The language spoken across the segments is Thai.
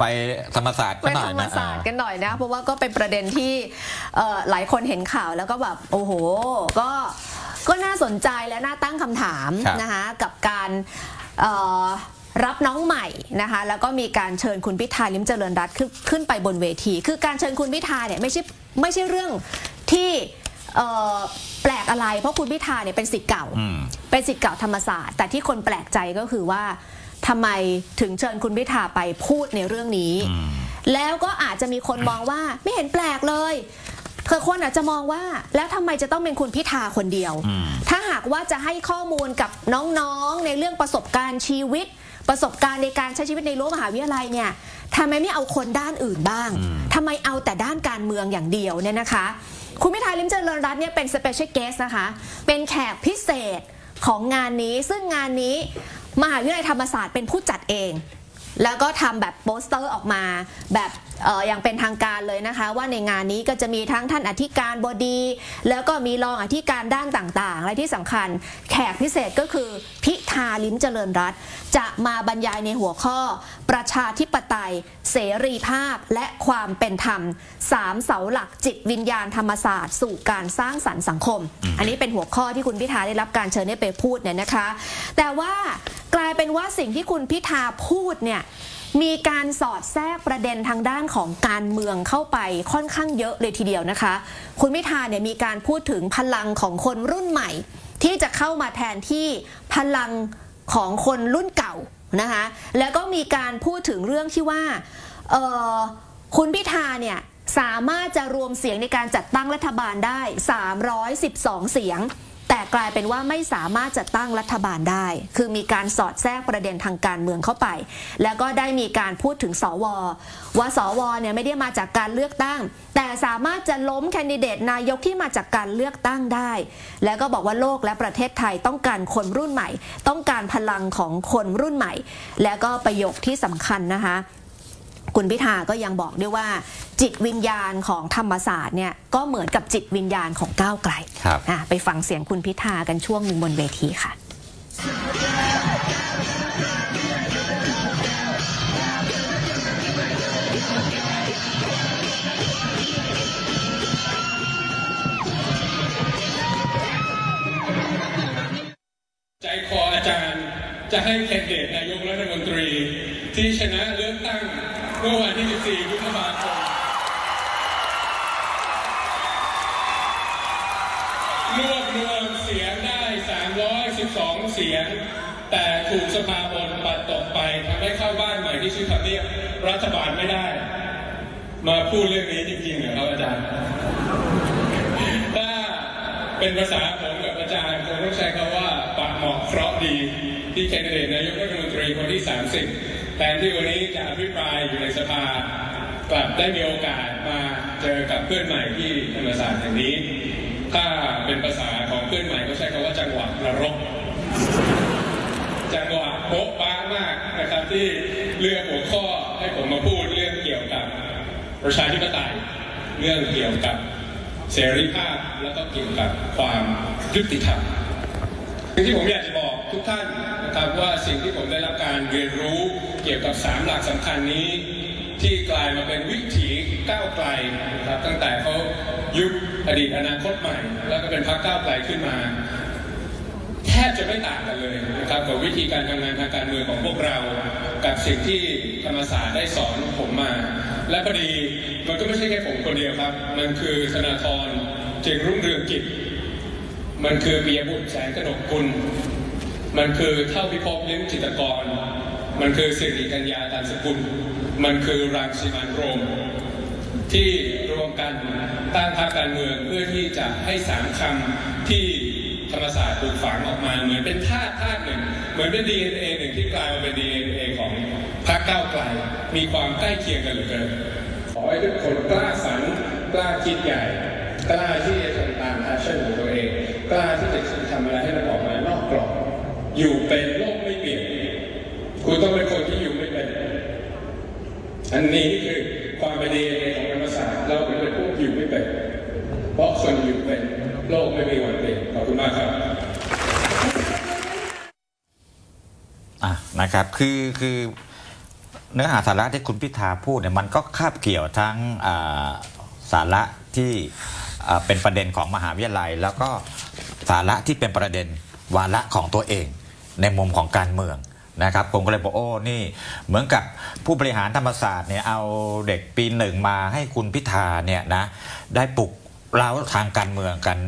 ไปธรรมศาสตร์ไปกันหน่อธยรรมนะศาสตร์กันหน่อยนะ เพราะว่าก็เป็นประเด็นที่เอ่อหลายคนเห็นข่าวแล้วก็แบบโอ้โห ก็ก็น่าสนใจและน่าตั้งคำถามครับนะคะกับการเอ่อรับน้องใหม่นะคะแล้วก็มีการเชิญคุณพิธาลิมเจริญรัตน์ขึ้นขึ้นไปบนเวที คือการเชิญคุณพิธาเนี่ยไม่ใช่ไม่ใช่เรื่องที่เอ่อแปลกอะไร เพราะคุณพิธาเนี่ยเป็นสิทธิ์เก่า อืม เป็นสิทธิ์เก่าธรรมศาสตร์ แต่ที่คนแปลกใจก็คือว่า ทำไมถึงเชิญคุณพิธาไปพูดในเรื่องนี้อืมแล้วก็อาจจะมีคนมองว่าไม่เห็นแปลกเลยคือคนอาจจะมองว่าแล้วทำไมจะต้องเป็นคุณพิธาคนเดียวอืมถ้าหากว่าจะให้ข้อมูลกับน้องๆในเรื่องประสบการณ์ชีวิต ประสบการณ์ในการใช้ชีวิตในรั้วมหาวิทยาลัยเนี่ยทำไมไม่เอาคนด้านอื่นบ้างทำไมเอาแต่ด้านการเมืองอย่างเดียวเนี่ยนะคะ คุณพิธาลิ้มเจริญรัตน์เนี่ยเป็น special guest นะคะ เป็นแขกพิเศษของงานนี้ซึ่งงานนี้ มหาวิทยาลัยธรรมศาสตร์เป็นผู้จัดเอง แล้วก็ทำแบบโปสเตอร์ออกมาแบบอออย่างเป็นทางการเลยนะคะ ว่าในงานนี้ก็จะมีทั้งท่านอธิการบดี แล้วก็มีรองอธิการด้านต่างๆ และที่สำคัญแขกพิเศษก็คือพิธาลิ้มเจริญรัตจะมาบรรยายในหัวข้อ ประชาธิปไตย เสรีภาพและความเป็นธรรมสามเสาหลักจิตวิญญาณธรรมศาสตร์ สู่การสร้างสรรค์สังคม อันนี้เป็นหัวข้อที่คุณพิธาได้รับการเชิญให้ไปพูดเนี่ยนะคะ แต่ว่ากลายเป็นว่าสิ่งที่คุณพิธาพูดเนี่ยมีการสอดแทรกประเด็นทางด้านของการเมืองเข้าไปค่อนข้างเยอะเลยทีเดียวนะคะ คุณพิธาเนี่ยมีการพูดถึงพลังของคนรุ่นใหม่ ที่จะเข้ามาแทนที่พลังของคนรุ่นเก่านะคะ แล้วก็มีการพูดถึงเรื่องที่ว่าคุณพิธาเนี่ยสามารถจะรวมเสียงในการจัดตั้งรัฐบาลได้ 312 เสียง กลายเป็นว่าไม่สามารถจัดตั้งรัฐบาลได้ คือมีการสอดแทรกประเด็นทางการเมืองเข้าไป แล้วก็ได้มีการพูดถึงสว ว่าสวเนี่ยไม่ได้มาจากการเลือกตั้ง แต่สามารถจะล้มแคนดิเดตนายกที่มาจากการเลือกตั้งได้ แล้วก็บอกว่าโลกและประเทศไทยต้องการคนรุ่นใหม่ ต้องการพลังของคนรุ่นใหม่ แล้วก็ประโยคที่สำคัญนะคะ คุณพิธาก็ยังบอกด้วยว่า จิตวิญญาณของธรรมศาสตร์เนี่ยก็เหมือนกับจิตวิญญาณของก้าวไกลครับอะไปฟังเสียงคุณพิธากันช่วงหนึ่งบนเวทีค่ะใจคออาจารย์จะให้แคนดิเดตนายกรัฐมนตรี ที่ชนะเลือกตั้ง เมื่อวันที่ 14พฤษภาคมรวบรวมเสียงได้ 312 เสียง แต่ถูกสภาบนปัดตกไปทำให้เข้าบ้านใหม่ที่ชื่อทำเนียบรัฐบาลไม่ได้ มาพูดเรื่องนี้จริงๆเหรอครับอาจารย์ ถ้าเป็นภาษาผมกับอาจารย์คงต้องใช้คำว่าปากเหมาะเคราะห์ดี ที่แคนดิเดตนายกรัฐมนตรีคนที่ 30 แทนที่วันนี้จะอภิปรายอยู่ในสภากลับได้มีโอกาสมาเจอกับเพื่อนใหม่ที่ธรรมศาสตร์แห่งนี้ ถ้าเป็นภาษาของเพื่อนใหม่ก็ใช้คำว่าจังหวะนรก จังหวะโป๊ะป้ามากนะครับที่เลือกหัวข้อให้ผมมาพูดเรื่องเกี่ยวกับประชาธิปไตยเรื่องเกี่ยวกับเสรีภาพแล้วก็เกี่ยวกับความยุติธรรมสิ่งที่ผมอยากจะบอกทุกท่าน นะครับว่าสิ่งที่ผมได้รับการเรียนรู้เกี่ยวกับสามหลักสำคัญนี้ ที่กลายมาเป็นวิถีก้าวไกลนะครับตั้งแต่เขายุคอดีตอนาคตใหม่ แล้วก็เป็นพรรคก้าวไกลขึ้นมาแทบจะไม่ต่างกันเลยนะครับกับวิธีการทำงานทางการเมืองของพวกเรา กับสิ่งที่ธรรมศาสตร์ได้สอนผมมา และพอดีมันก็ไม่ใช่แค่ผมคนเดียวครับ มันคือธนาธรเจงรุ่งเรืองกิจ มันคือปียบุตรแสงกนกกุล มันคือเท่าพิภพเลี้ยงจิตกร มันคือสิริกัญญาตันสกุล มันคือรังสิมันโรม ที่รวมกันตั้งพรรคการเมืองเพื่อที่จะให้สามคำที่ธรรมศาสตร์ปลูกฝังออกมา เหมือนเป็นธาตุธาตุหนึ่ง เหมือนเป็น DNA หนึ่งที่กลายมาเป็น DNA ของพรรคก้าวไกล มีความใกล้เคียงกันเหลือเกินขอให้ทุกคนกล้าฝันกล้าคิดใหญ่กล้าที่ อยู่เป็นโลกไม่เปลี่ยน คุณต้องเป็นคนที่อยู่ไม่เป็น อันนี้คือความเป็นดีของธรรมศาสตร์เราเป็นพวกอยู่ไม่เป็น เพราะคนอยู่เป็นโลกไม่มีวันเปลี่ยน ขอบคุณมากครับอะนะครับ คือคือเนื้อหาสาระที่คุณพิธาพูดเนี่ยมันก็คาบเกี่ยวทั้งาสาระที่เป็นประเด็นของมหาวิทยาลัย แล้วก็สาระที่เป็นประเด็นวาระของตัวเอง ในมุมของการเมืองนะครับผมก็เลยบอกโอ้นี่เหมือนกับผู้บริหารธรรมศาสตร์เนี่ยเอาเด็กปีหนึ่งมาให้คุณพิธาเนี่ยนะได้ปลุกเร้าทางการเมืองกัน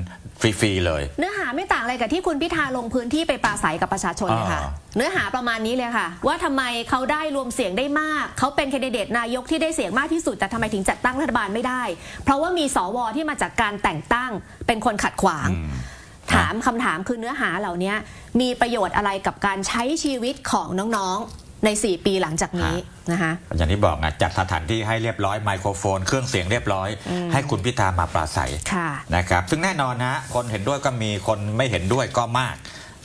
ฟรีๆเลย เนื้อหาไม่ต่างอะไรกับที่คุณพิธาลงพื้นที่ไปปราศัยกับประชาชนเลยค่ะอ่าเนื้อหาประมาณนี้เลยค่ะ ว่าทำไมเขาได้รวมเสียงได้มาก เขาเป็นแคนดิเดตนายกที่ได้เสียงมากที่สุดแต่ทำไมถึงจัดตั้งรัฐบาลไม่ได้ เพราะว่ามีสวที่มาจากการแต่งตั้งเป็นคนขัดขวางอืม ถามคำถามคือเนื้อหาเหล่านี้มีประโยชน์อะไรกับการใช้ชีวิตของน้องๆใน 4 ปีหลังจากนี้นะคะอย่างที่บอกนะจัดสถานที่ให้เรียบร้อยไมโครโฟน เครื่องเสียงเรียบร้อย ให้คุณพิธามาปราศัยค่ะนะครับซึ่งแน่นอนนะคนเห็นด้วยก็มีคนไม่เห็นด้วยก็มาก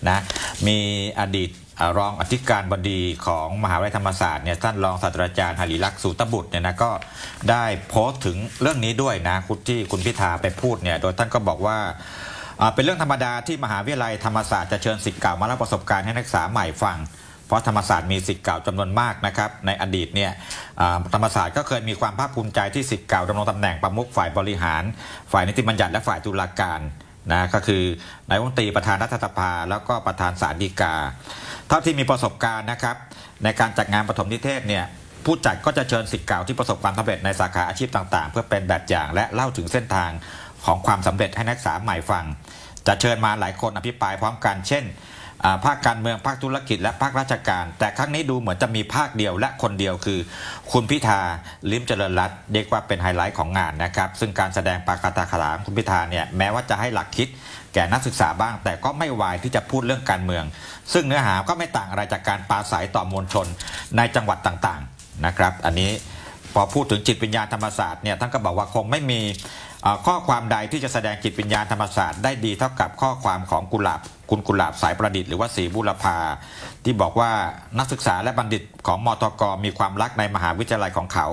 นะมีอดีตอ่ารองอธิการบดีของมหาวิทยาลัยธรรมศาสตร์เนี่ยท่านรองศาสตราจารย์หริลักษณ์สูตบุตรเนี่ยนะก็ได้โพสต์ถึงเรื่องนี้ด้วยนะคุณที่คุณพิธาไปพูดเนี่ยโดยท่านก็บอกว่าอ่า เป็นเรื่องธรรมดาที่มหาวิทยาลัยธรรมศาสตร์จะเชิญสิทธิ์เก่ามาเล่าประสบการณ์ให้นักศึกษาใหม่ฟัง เพราะธรรมศาสตร์มีสิทธิ์เก่าจำนวนมากนะครับ ในอดีตเนี่ยธรรมศาสตร์ก็เคยมีความภาคภูมิใจที่สิทธิ์เก่าดำรงตำแหน่งประมุขฝ่ายบริหาร ฝ่ายนิติบัญญัติและฝ่ายตุลาการนะก็คือนายกรัฐมนตรีประธานรัฐสภา แล้วก็ประธานศาลฎีกา เท่าที่มีประสบการณ์นะครับ ในการจัดงานปฐมนิเทศเนี่ยผู้จัดก็จะเชิญสิทธิ์เก่าที่ประสบความสำเร็จในสาขาอาชีพต่างๆ เพื่อเป็นแบบอย่างและเล่าถึงเส้นทาง ของความสำเร็จให้นักศึกษาใหม่ฟัง จะเชิญมาหลายคนอภิปรายพร้อมกันเช่นภาคการเมืองภาคธุรกิจและภาคราชการ แต่ครั้งนี้ดูเหมือนจะมีภาคเดียวและคนเดียวคือ คุณพิธาลิมเจริญรัตน์เรียกว่าเป็นไฮไลท์ของงานนะครับ ซึ่งการแสดงปาคาตาขลางคุณพิธาเนี่ยแม้ว่าจะให้หลักคิดแก่นักศึกษาบ้าง แต่ก็ไม่วายที่จะพูดเรื่องการเมือง ซึ่งเนื้อหาก็ไม่ต่างอะไรจากการปราศัยต่อมวลชนในจังหวัดต่างๆนะครับ อันนี้พอพูดถึงจิตวิญญาณธรรมศาสตร์เนี่ยท่านก็บอกว่าคงไม่มี ข้อความใดที่จะแสดงจิตวิญญาณธรรมศาสตร์ได้ดีเท่ากับข้อความของกุหลาบคุณกุหลาบสายประดิษฐ์หรือว่าสีบุรพาที่บอกว่านักศึกษาและบัณฑิตของมทกมีความรักในมหาวิทยาลัยของเขา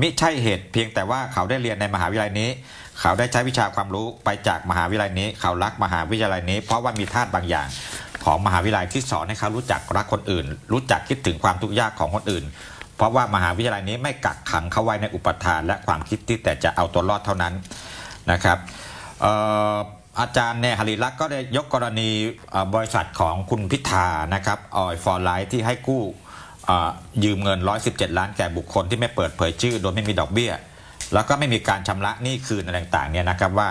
มิใช่เหตุเพียงแต่ว่าเขาได้เรียนในมหาวิทยาลัยนี้ เขาได้ใช้วิชาความรู้ไปจากมหาวิทยาลัยนี้ เขารักมหาวิทยาลัยนี้ เพราะว่ามีธาตุบางอย่าง ของมหาวิทยาลัยที่สอนให้เขารู้จักรักคนอื่น รู้จักคิดถึงความทุกข์ยากของคนอื่น เพราะว่ามหาวิทยาลัยนี้ไม่กักขังเขาไว้ในอุปทาน และความคิดที่แต่จะเอาตัวรอดเท่านั้นนะครับอาจารย์เนี่ยหริลักษ์ก็ได้ยกกรณีบริษัทของคุณพิธานะครับออยฟอร์ไลท์ที่ให้กู้ยืมเงิน 117 ล้านแก่บุคคลที่ไม่เปิดเผยชื่อ โดยไม่มีดอกเบี้ย แล้วก็ไม่มีการชำระหนี้คืนอะไรต่างๆเนี่ยนะครับว่า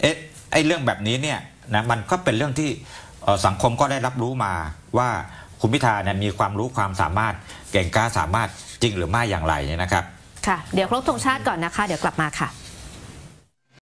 เอ๊ะไอ้เรื่องแบบนี้เนี่ยนะมันก็เป็นเรื่องที่สังคมก็ได้รับรู้มาว่า คุณพิธาเนี่ยมีความรู้ความสามารถเก่งกล้าสามารถจริงหรือไม่อย่างไรเนี่ยนะครับค่ะเดี๋ยวครบธงชาติก่อนนะคะ เดี๋ยวกลับมาค่ะ